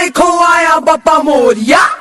de aí bapa moria. Yeah?